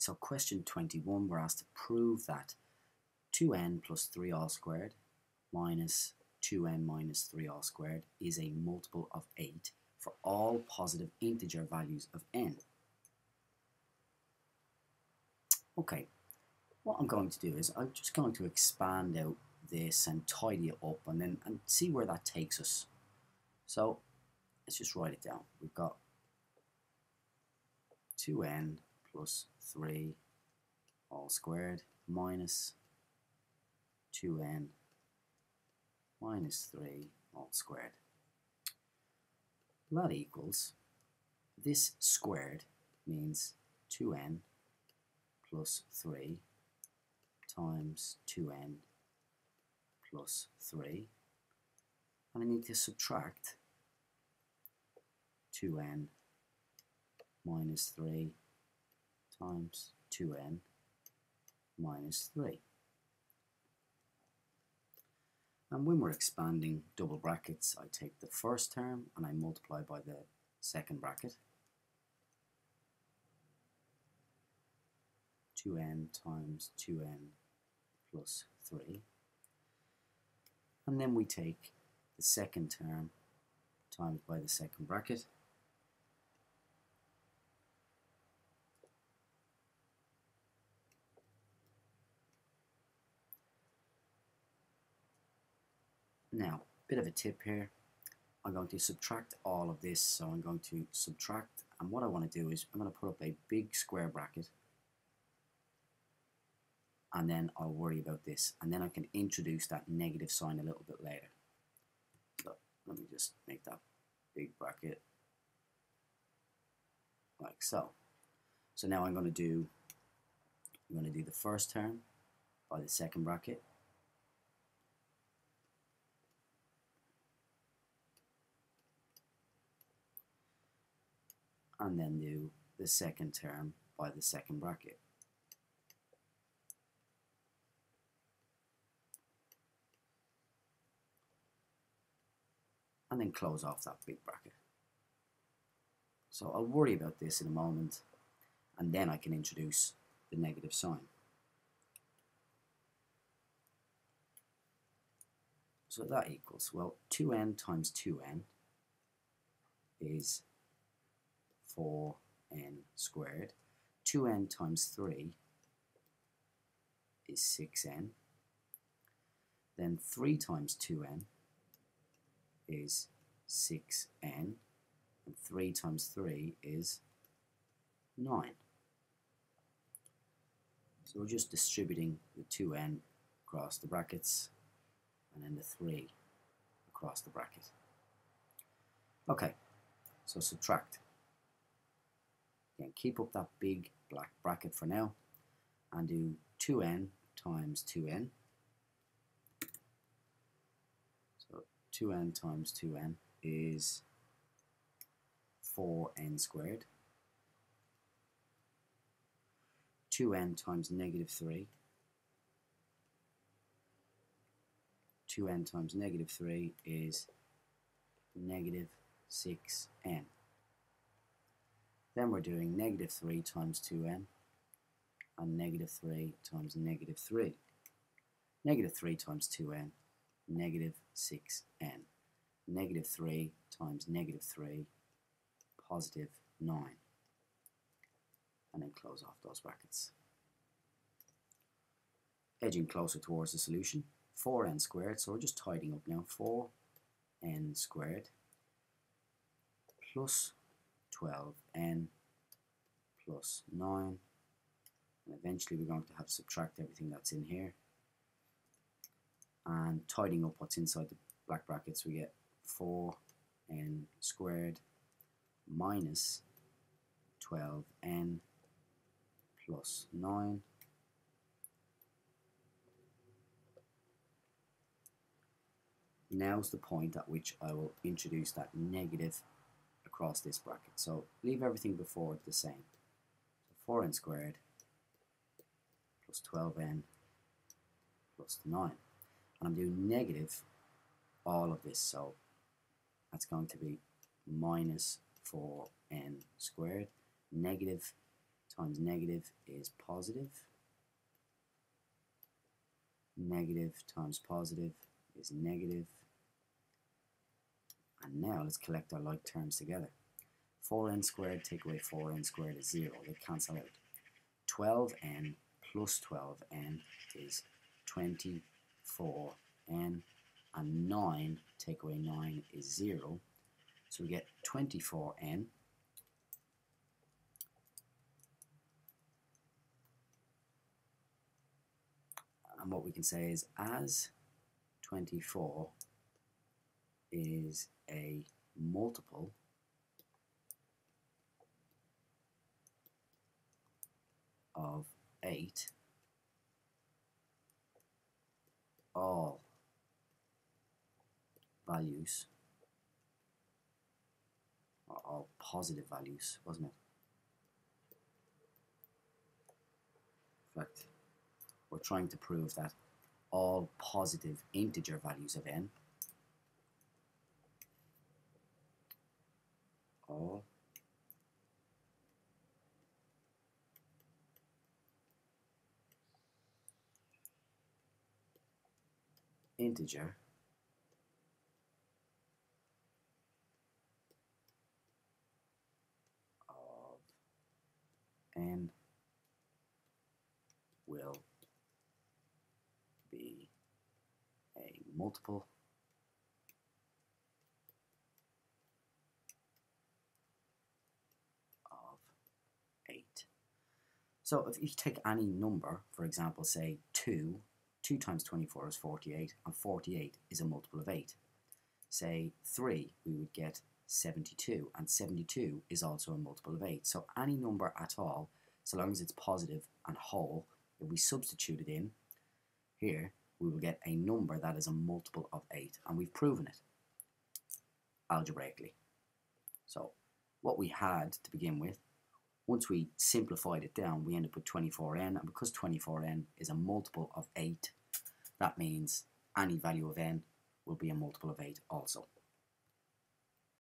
So question 21, we're asked to prove that 2n plus 3 all squared minus 2n minus 3 all squared is a multiple of 8 for all positive integer values of n. Okay, what I'm going to do is I'm just going to expand out this and tidy it up and then and see where that takes us. So let's just write it down. We've got 2n plus 3 all squared minus 2n minus 3 all squared. That equals, this squared means 2n plus 3 times 2n plus 3 and I need to subtract 2n minus 3 times 2n minus 3. And when we're expanding double brackets, I take the first term and I multiply by the second bracket. 2n times 2n plus 3. And then we take the second term times by the second bracket. Now, a bit of a tip here. I'm going to subtract all of this. So I'm going to subtract, and what I want to do is I'm going to put up a big square bracket. And then I'll worry about this. And then I can introduce that negative sign a little bit later. So let me just make that big bracket like so. So now I'm going to do, I'm going to do the first term by the second bracket and then do the second term by the second bracket. And then close off that big bracket. So I'll worry about this in a moment and then I can introduce the negative sign. So that equals, well, 2n times 2n is 4n squared. 2n times 3 is 6n. Then 3 times 2n is 6n. And 3 times 3 is 9. So we're just distributing the 2n across the brackets and then the 3 across the bracket. Okay, so subtract. Again, keep up that big black bracket for now and do 2n times 2n. So 2n times 2n is 4n squared. 2n times negative 3. 2n times negative 3 is negative 6n. Then we're doing negative 3 times 2n and negative 3 times negative 3. Negative 3 times 2n, negative 6n. Negative 3 times negative 3, positive 9. And then close off those brackets. Edging closer towards the solution, 4n squared, so we're just tidying up now, 4n squared plus 12n plus 9 and eventually we're going to have to subtract everything that's in here. And tidying up what's inside the black brackets we get 4n squared minus 12n plus 9 Now's the point at which I will introduce that negative across this bracket. So leave everything before the same. So 4n squared plus 12n plus 9. And I'm doing negative all of this, so that's going to be minus 4n squared. Negative times negative is positive. Negative times positive is negative. And now let's collect our like terms together. 4n squared take away 4n squared is 0. They cancel out. 12n plus 12n is 24n. And 9 take away 9 is 0. So we get 24n and what we can say is as 24 is a multiple of 8 all values are all positive values wasn't it? In fact we're trying to prove that all positive integer values of n all integer. Of n will be a multiple of 8. So if you take any number, for example, say 2, 2 times 24 is 48, and 48 is a multiple of 8. Say 3, we would get 72, and 72 is also a multiple of 8. So any number at all, so long as it's positive and whole, if we substitute it in, here we will get a number that is a multiple of 8 and we've proven it algebraically. So what we had to begin with, once we simplified it down, we end up with 24n and because 24n is a multiple of 8, that means any value of n will be a multiple of 8 also.